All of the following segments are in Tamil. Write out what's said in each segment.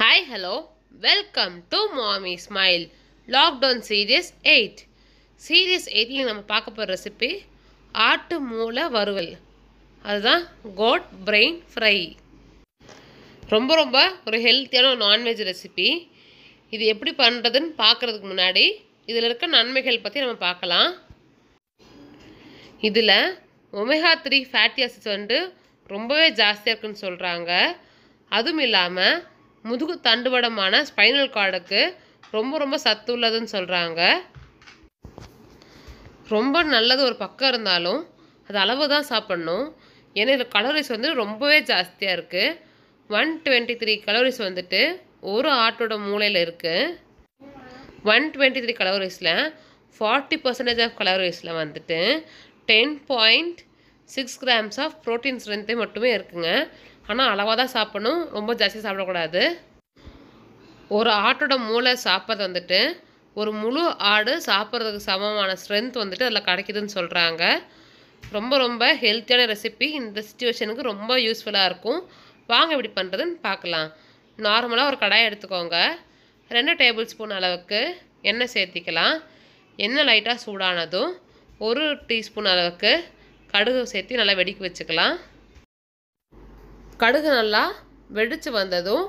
Hi hello welcome to Maami smile lockdown series eight series எயிட்டில் நம்ம பார்க்க போகிற ரெசிபி ஆட்டு மூளை வறுவல். அதுதான் கோட் பிரெயின் ஃப்ரை ரொம்ப ரொம்ப ஒரு ஹெல்த்தியான ஒரு நான்வெஜ் ரெசிபி இது எப்படி பண்ணுறதுன்னு பார்க்குறதுக்கு முன்னாடி இதில் இருக்க நன்மைகள் பற்றி நம்ம பார்க்கலாம். இதில் ஒமேகா த்ரீ ஃபேட்டி ஆசிட்ஸ் வந்து ரொம்பவே ஜாஸ்தியாக இருக்குன்னு சொல்கிறாங்க அதுவும் இல்லாமல் முதுகு தண்டுவடமான ஸ்பைனல் கார்டுக்கு ரொம்ப ரொம்ப சத்து உள்ளதுன்னு சொல்கிறாங்க ரொம்ப நல்லது ஒரு பக்கம் இருந்தாலும் அது அளவு தான் சாப்பிட்ணும். ஏன்னா இதில் கலோரிஸ் வந்து ரொம்பவே ஜாஸ்தியாக இருக்குது ஒன் டுவெண்ட்டி த்ரீ கலோரிஸ் வந்துட்டு ஒரு ஆட்டோட மூளையில் இருக்குது ஒன் டுவெண்ட்டி த்ரீ கலோரிஸில் ஃபார்ட்டி பர்சன்டேஜ் ஆஃப் கலோரிஸில் வந்துட்டு ten point six grams of protein ஸ்ட்ரென்த்தே மட்டுமே இருக்குங்க. ஆனால் அளவாக தான் சாப்பிடணும். ரொம்ப ஜாஸ்தியாக சாப்பிடக்கூடாது. ஒரு ஆட்டோட மூளை சாப்பிட்றது வந்துட்டு ஒரு முழு ஆடு சாப்பிட்றதுக்கு சமமான ஸ்ட்ரென்த் வந்துட்டு அதில் கிடைக்குதுன்னு சொல்கிறாங்க ரொம்ப ரொம்ப ஹெல்த்தியான ரெசிபி. இந்த சுச்சுவேஷனுக்கு ரொம்ப யூஸ்ஃபுல்லாக இருக்கும். வாங்க எப்படி பண்ணுறதுன்னு பார்க்கலாம். நார்மலாக ஒரு கடாயை எடுத்துக்கோங்க. ரெண்டு டேபிள் ஸ்பூன் அளவுக்கு எண்ணெய் சேர்த்திக்கலாம். எண்ணெய் லைட்டாக சூடானதும் ஒரு டீஸ்பூன் அளவுக்கு கடுகு சேர்த்து நல்லா வெடிக்க வச்சுக்கலாம். கடுகு நல்லா வெடித்து வந்ததும்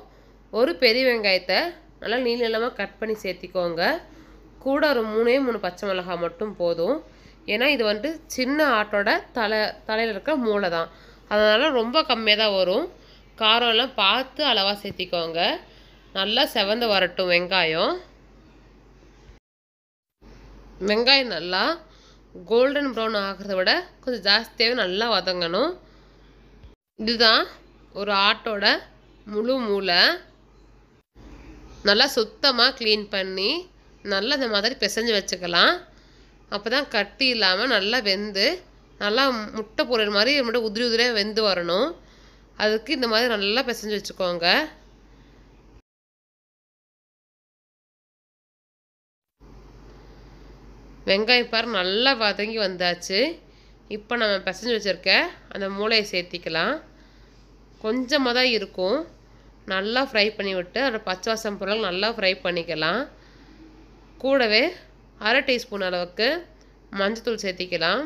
ஒரு பெரிய வெங்காயத்தை நல்லா நீள நீளமாக கட் பண்ணி சேர்த்திக்கோங்க. கூட ஒரு மூணே மூணு பச்சை மிளகாய் மட்டும் போதும். ஏன்னா இது வந்துட்டு சின்ன ஆட்டோட தலை தலையில் இருக்கிற மூளை தான். அதனால் ரொம்ப கம்மியாக தான் வரும். காரம் எல்லாம் பார்த்து அளவாக சேர்த்திக்கோங்க. நல்லா செவந்து வரட்டும் வெங்காயம். வெங்காயம் நல்லா கோல்டன் ப்ரௌன் ஆகிறத விட கொஞ்சம் ஜாஸ்தியாகவே நல்லா வதங்கணும். இதுதான் ஒரு ஆட்டோட முழு மூளை. நல்லா சுத்தமாக க்ளீன் பண்ணி நல்லா இந்த மாதிரி பிசைஞ்சு வச்சுக்கலாம். அப்போ தான் கட்டி இல்லாமல் நல்லா வெந்து நல்லா முட்டை போடுற மாதிரி மட்டும் உதிரி உதிரியாக வெந்து வரணும். அதுக்கு இந்த மாதிரி நல்லா பிசைஞ்சு வச்சுக்கோங்க. வெங்காயம் பாரு நல்லா வதங்கி வந்தாச்சு. இப்போ நம்ம பிசைஞ்சு வச்சுருக்க அந்த மூளையை சேர்த்திக்கலாம். கொஞ்சமாக தான் இருக்கும். நல்லா ஃப்ரை பண்ணி விட்டு அதோடய பச்சை வாசம் பொருள் நல்லா ஃப்ரை பண்ணிக்கலாம். கூடவே அரை டீஸ்பூன் அளவுக்கு மஞ்சத்தூள் சேர்த்திக்கலாம்.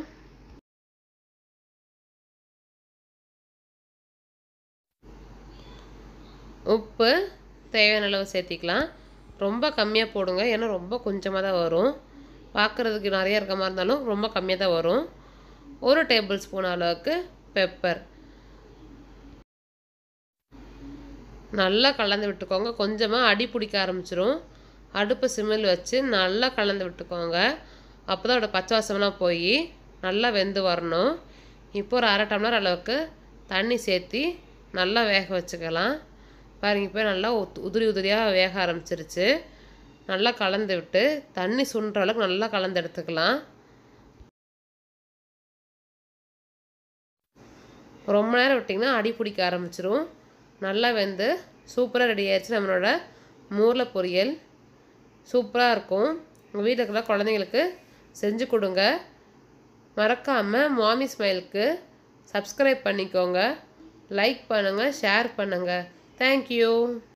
உப்பு தேவையான அளவு சேர்த்திக்கலாம். ரொம்ப கம்மியாக போடுங்க ஏன்னா ரொம்ப கொஞ்சமாக தான் வரும். பார்க்குறதுக்கு நிறைய இருக்க மாதிரி இருந்தாலும் ரொம்ப கம்மியாக தான் வரும். ஒரு டேபிள் ஸ்பூன் அளவுக்கு பெப்பர் நல்லா கலந்து விட்டுக்கோங்க. கொஞ்சமாக அடி பிடிக்க ஆரம்பிச்சிரும். அடுப்பு சிம்மில் வச்சு நல்லா கலந்து விட்டுக்கோங்க. அப்போ தான் அதோட பச்சை வாசம்லாம் போய் நல்லா வெந்து வரணும். இப்போ ஒரு அரை டம்ளர் அளவுக்கு தண்ணி சேர்த்தி நல்லா வேக வச்சுக்கலாம். பாருங்க இப்போ நல்லா உதிரி உதிரியாக வேக ஆரம்பிச்சிருச்சு. நல்லா கலந்து விட்டு தண்ணி சுண்டுற அளவுக்கு நல்லா கலந்து எடுத்துக்கலாம். ரொம்ப நேரம் விட்டிங்கன்னா அடி பிடிக்க ஆரம்பிச்சிரும். நல்லா வெந்து சூப்பராக ரெடி ஆயிடுச்சு நம்மளோட மூரில் பொரியல். சூப்பராக இருக்கும். உங்கள் வீட்டில் இருக்கிற குழந்தைங்களுக்கு செஞ்சு கொடுங்க. மறக்காமல் மாமி ஸ்மைலுக்கு சப்ஸ்கிரைப் பண்ணிக்கோங்க. லைக் பண்ணுங்கள் ஷேர் பண்ணுங்கள் தேங்க்யூ